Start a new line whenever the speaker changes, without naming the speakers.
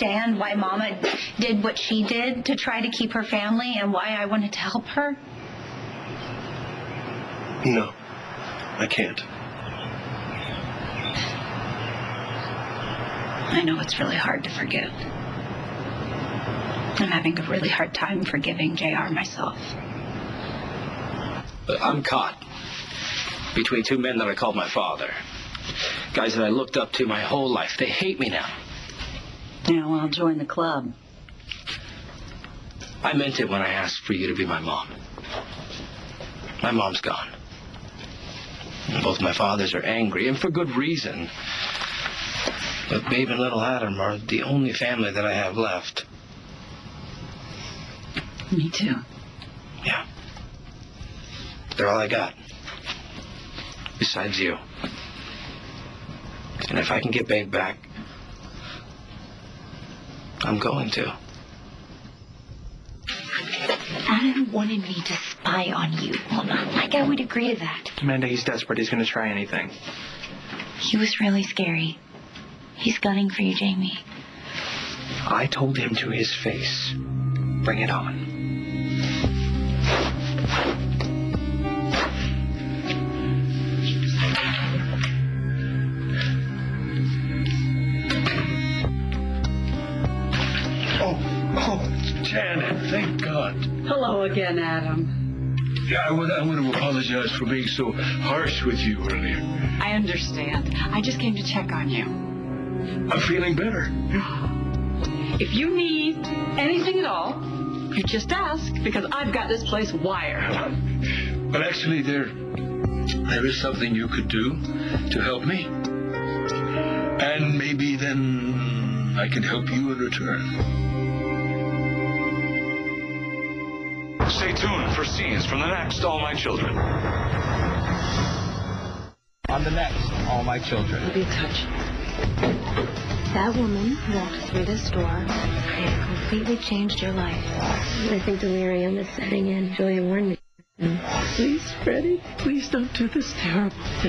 understand why Mama did what she did to try to keep her family and why I wanted to help her?
No, I can't.
I know it's really hard to forgive. I'm having a really hard time forgiving JR myself.
But I'm caught between two men that I called my father. Guys that I looked up to my whole life. They hate me now.
Yeah, well, I'll join the club.
I meant it when I asked for you to be my mom. My mom's gone. And both my fathers are angry, and for good reason. But Babe and little Adam are the only family that I have left.
Me too.
Yeah. They're all I got. Besides you. And if I can get Babe back, I'm going to.
Adam wanted me to spy on you. Well, not like I would agree to that.
Amanda, he's desperate. He's going to try anything.
He was really scary. He's gunning for you, Jamie.
I told him to his face. Bring it on. Oh, Janet, thank God.
Hello again, Adam.
Yeah, I want, I want to apologize for being so harsh with you earlier.
I understand. I just came to check on you.
I'm feeling better.
If you need anything at all, you just ask because I've got this place wired.
But actually, there, there is something you could do to help me. And maybe then I can help you in return.
Stay tuned for scenes from the next All My Children.
On the next, All My Children.
Be in touch.
That woman walked through this door and it completely changed your life. I think delirium is setting in. Julia warned me. Please, Freddie, please don't do this terrible thing.